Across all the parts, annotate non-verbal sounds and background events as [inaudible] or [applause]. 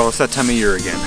Well, it's that time of year again.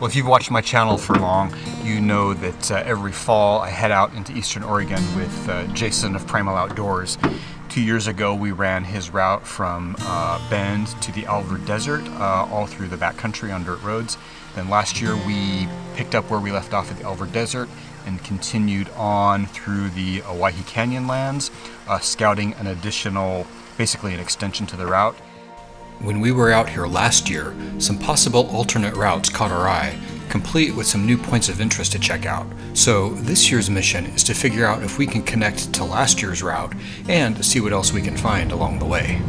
Well, if you've watched my channel for long, you know that uh, every fall I head out into eastern Oregon with uh, Jason of Primal Outdoors. Two years ago, we ran his route from uh, Bend to the Alvord Desert, uh, all through the backcountry on dirt roads. Then last year, we picked up where we left off at the Alvord Desert and continued on through the Owyhee Canyon lands, uh, scouting an additional, basically an extension to the route. When we were out here last year, some possible alternate routes caught our eye, complete with some new points of interest to check out. So this year's mission is to figure out if we can connect to last year's route and see what else we can find along the way.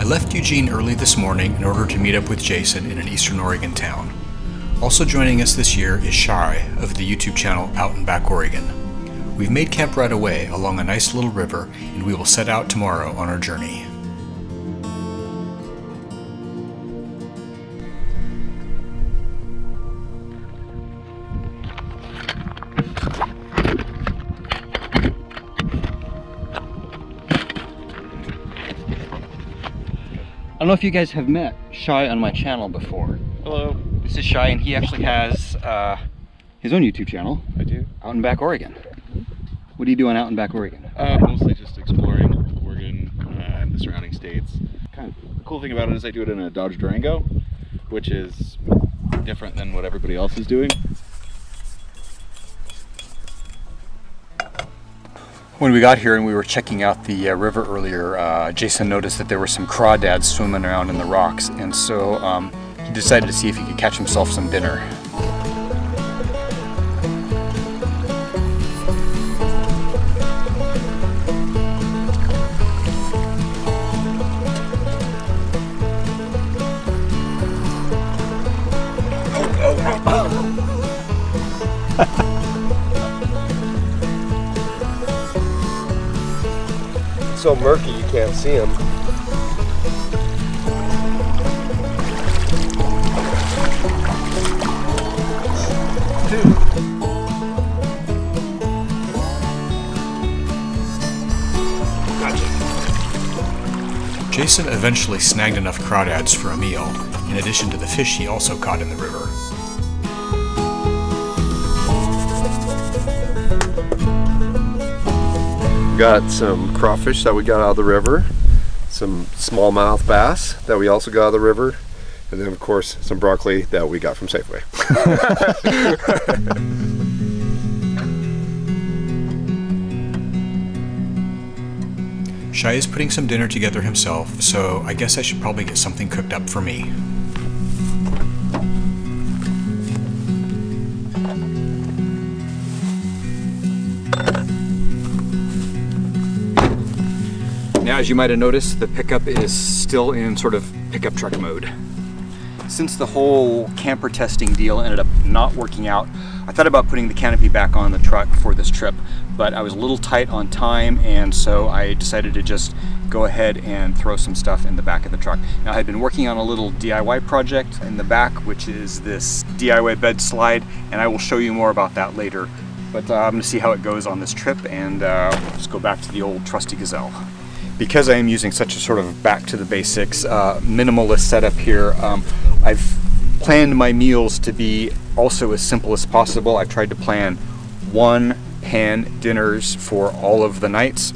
I left Eugene early this morning in order to meet up with Jason in an eastern Oregon town. Also joining us this year is Shi of the YouTube channel Out and Back Oregon. We've made camp right away along a nice little river, and we will set out tomorrow on our journey. I don't know if you guys have met Shi on my channel before. Hello. This is Shi, and he actually has uh, his own YouTube channel. I do. Out and Back Oregon. What are you doing out in back Oregon? Uh, mostly just exploring Oregon uh, and the surrounding states. Kind of the cool thing about it is I do it in a Dodge Durango, which is different than what everybody else is doing. When we got here and we were checking out the uh, river earlier, uh, Jason noticed that there were some crawdads swimming around in the rocks, and so um, he decided to see if he could catch himself some dinner. [laughs] so murky you can't see them. Jason eventually snagged enough crawdads for a meal, in addition to the fish he also caught in the river. got some crawfish that we got out of the river, some smallmouth bass that we also got out of the river, and then of course some broccoli that we got from Safeway. [laughs] Shi is putting some dinner together himself, so I guess I should probably get something cooked up for me. Now, as you might have noticed, the pickup is still in sort of pickup truck mode. Since the whole camper testing deal ended up not working out, I thought about putting the canopy back on the truck for this trip, but I was a little tight on time, and so I decided to just go ahead and throw some stuff in the back of the truck. Now, I had been working on a little DIY project in the back, which is this DIY bed slide, and I will show you more about that later. But uh, I'm gonna see how it goes on this trip, and uh, let's go back to the old trusty Gazelle because I am using such a sort of back to the basics, uh, minimalist setup here, um, I've planned my meals to be also as simple as possible. I've tried to plan one pan dinners for all of the nights.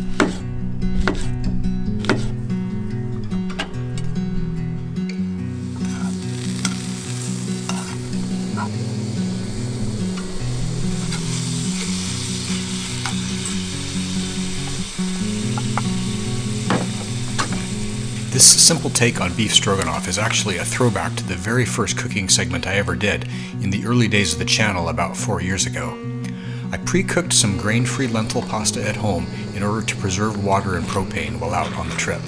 This simple take on beef stroganoff is actually a throwback to the very first cooking segment I ever did in the early days of the channel about four years ago. I pre-cooked some grain-free lentil pasta at home in order to preserve water and propane while out on the trip.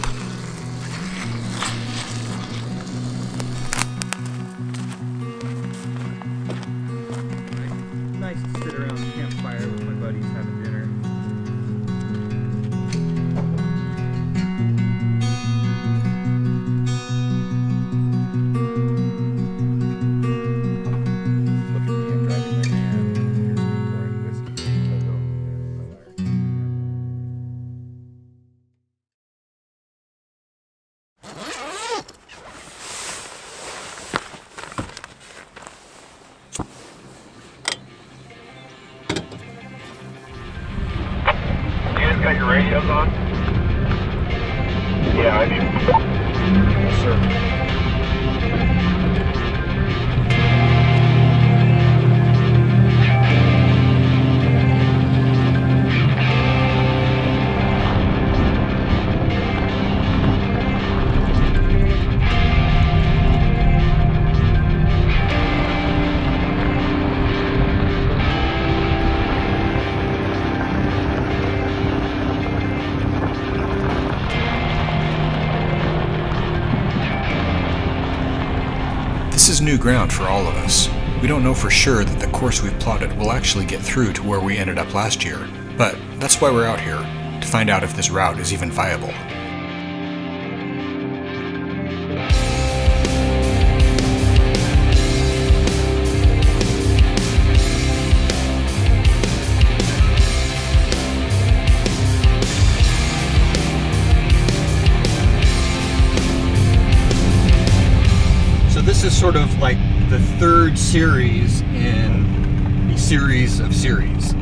New ground for all of us. We don't know for sure that the course we've plotted will actually get through to where we ended up last year, but that's why we're out here, to find out if this route is even viable. Sort of like the third series in a series of series.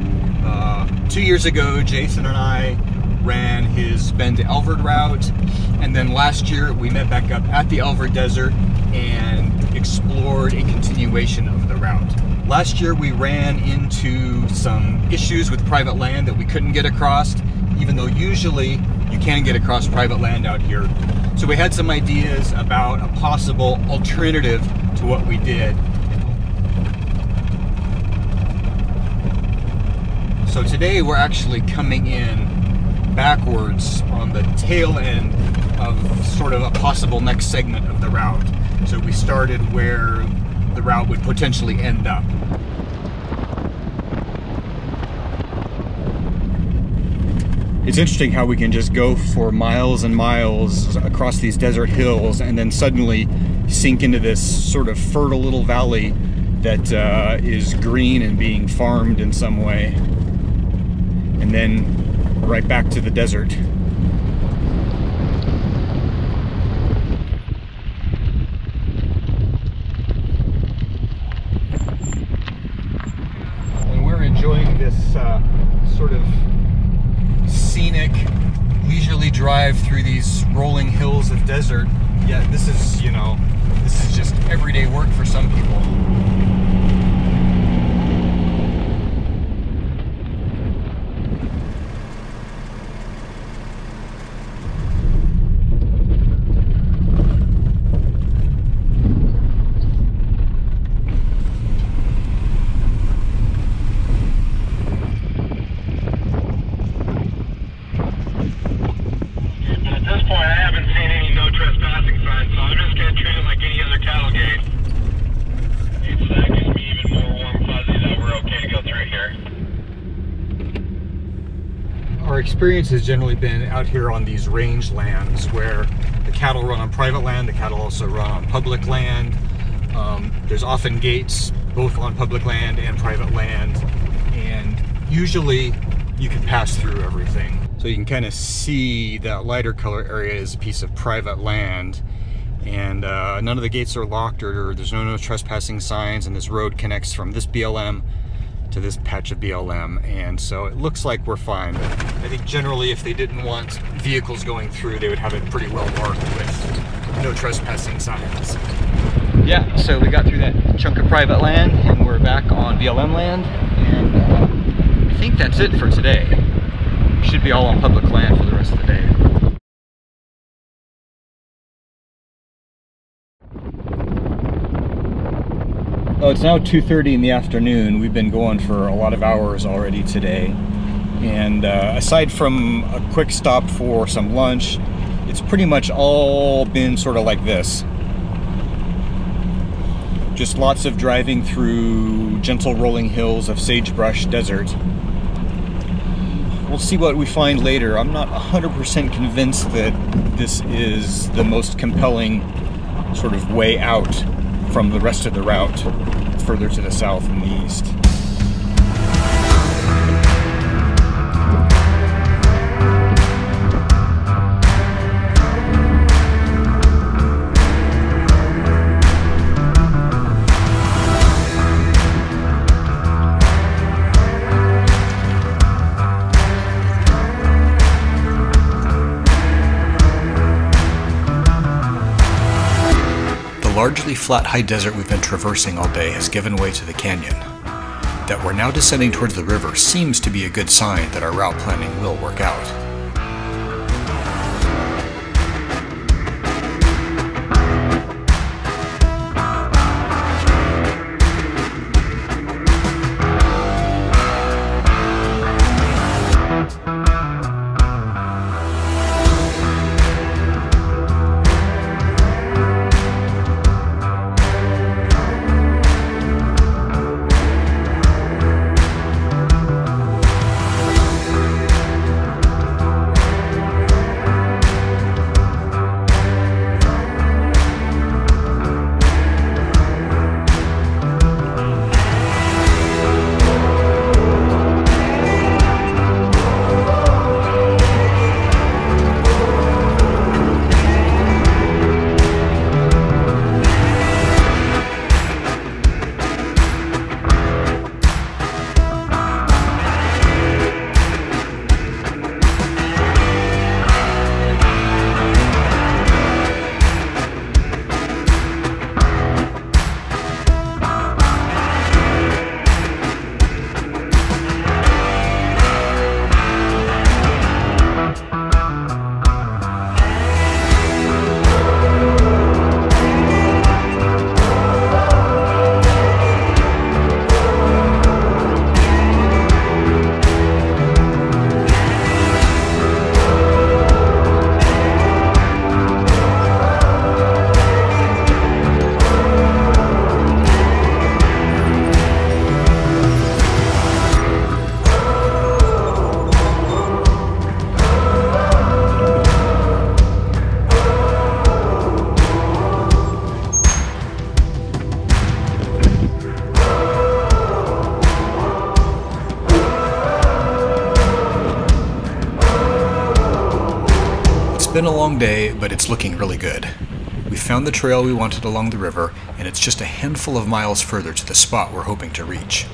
Uh, two years ago, Jason and I ran his Bend to Alvord route, and then last year we met back up at the Alvord Desert and explored a continuation of the route. Last year we ran into some issues with private land that we couldn't get across, even though usually you can get across private land out here. So we had some ideas about a possible alternative to what we did. So today we're actually coming in backwards on the tail end of sort of a possible next segment of the route. So we started where the route would potentially end up. It's interesting how we can just go for miles and miles across these desert hills and then suddenly sink into this sort of fertile little valley that uh, is green and being farmed in some way. And then right back to the desert. And we're enjoying this uh, sort of scenic, leisurely drive through these rolling hills of desert. Yeah, this is, you know, this is just everyday work for some people. But at this point, I haven't seen any no trespassing signs, so I'm just gonna treat it like any other cattle gate. And so that gives me even more warm fuzzy that we're okay to go through here. Our experience has generally been out here on these range lands where the cattle run on private land, the cattle also run on public land. Um, there's often gates both on public land and private land, and usually you can pass through everything. So you can kind of see that lighter color area is a piece of private land, and uh, none of the gates are locked or there's no no trespassing signs, and this road connects from this BLM to this patch of BLM, and so it looks like we're fine. But I think generally, if they didn't want vehicles going through, they would have it pretty well marked with no trespassing signs. Yeah, so we got through that chunk of private land, and we're back on BLM land, and uh, I think that's it for today. We should be all on public land for the rest of the day. Oh, it's now 2.30 in the afternoon. We've been going for a lot of hours already today. And uh, aside from a quick stop for some lunch, it's pretty much all been sort of like this. Just lots of driving through gentle rolling hills of sagebrush desert. We'll see what we find later. I'm not 100% convinced that this is the most compelling sort of way out from the rest of the route further to the south and the east. Largely flat high desert we've been traversing all day has given way to the canyon. That we're now descending towards the river seems to be a good sign that our route planning will work out. Been a long day, but it's looking really good. We found the trail we wanted along the river, and it's just a handful of miles further to the spot we're hoping to reach.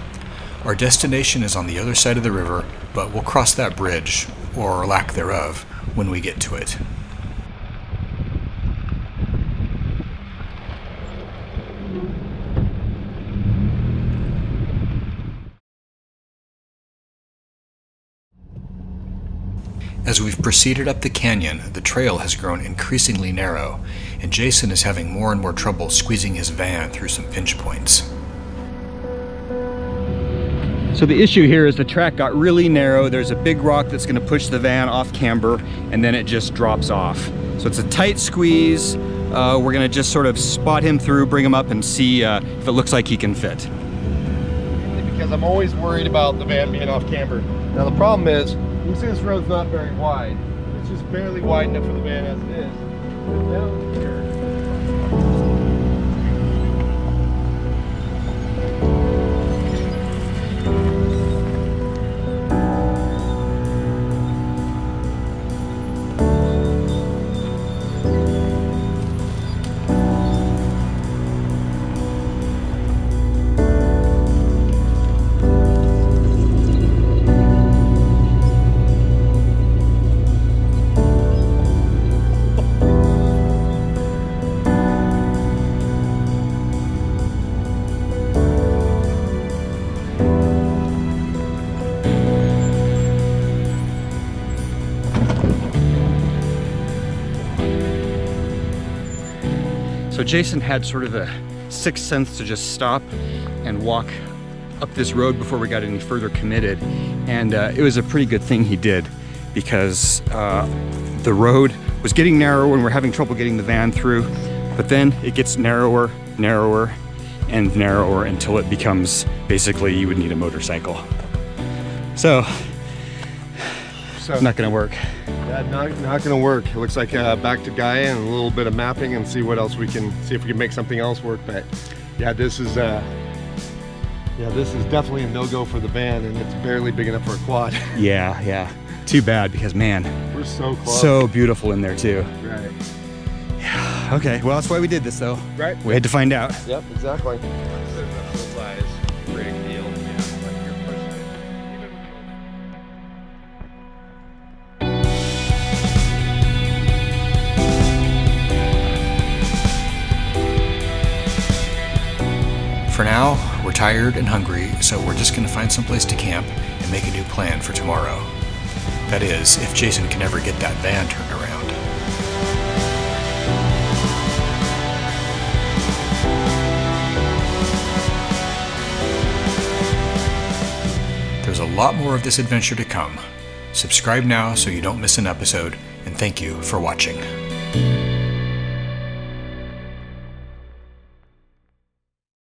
Our destination is on the other side of the river, but we'll cross that bridge, or lack thereof, when we get to it. As we've proceeded up the canyon, the trail has grown increasingly narrow, and Jason is having more and more trouble squeezing his van through some pinch points. So the issue here is the track got really narrow. There's a big rock that's gonna push the van off camber, and then it just drops off. So it's a tight squeeze. Uh, we're gonna just sort of spot him through, bring him up, and see uh, if it looks like he can fit. Because I'm always worried about the van being off camber. Now the problem is, you see this road's not very wide. It's just barely wide enough for the van as it is. Down here, So Jason had sort of a sixth sense to just stop and walk up this road before we got any further committed. And uh, it was a pretty good thing he did because uh, the road was getting narrower and we're having trouble getting the van through. But then it gets narrower, narrower, and narrower until it becomes basically you would need a motorcycle. So, so it's not gonna work. Yeah, not, not gonna work. It looks like uh, back to Gaia and a little bit of mapping and see what else we can, see if we can make something else work. But yeah, this is, uh, yeah, this is definitely a no-go for the van and it's barely big enough for a quad. [laughs] Yeah, yeah. Too bad because man, We're so close. so beautiful in there too. right. Yeah. Okay, well that's why we did this though. Right. We had to find out. Yep, exactly. For now, we're tired and hungry, so we're just going to find someplace to camp and make a new plan for tomorrow. That is, if Jason can ever get that van turned around. There's a lot more of this adventure to come. Subscribe now so you don't miss an episode, and thank you for watching.